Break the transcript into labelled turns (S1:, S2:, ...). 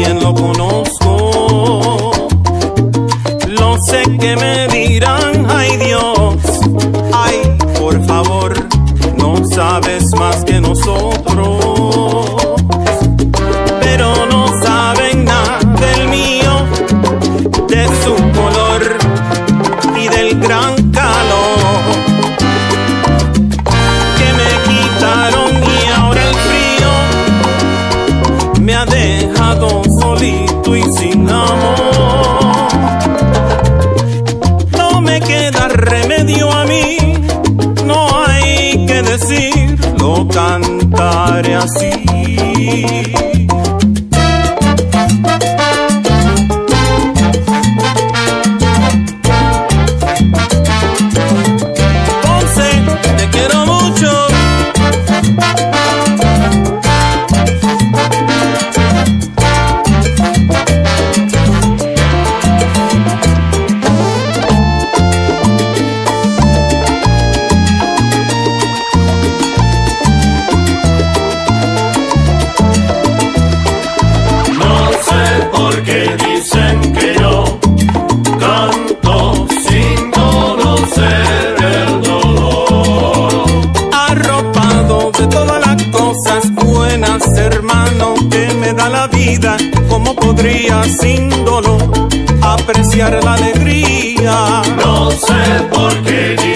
S1: bien lo conozco. Lo sé que me dirán, ay Dios, ay, por favor, no sabes más que nosotros. Me queda remedio a mí, no hay que decir, lo cantaré así. Sin dolor apreciar la alegría. No
S2: sé por qué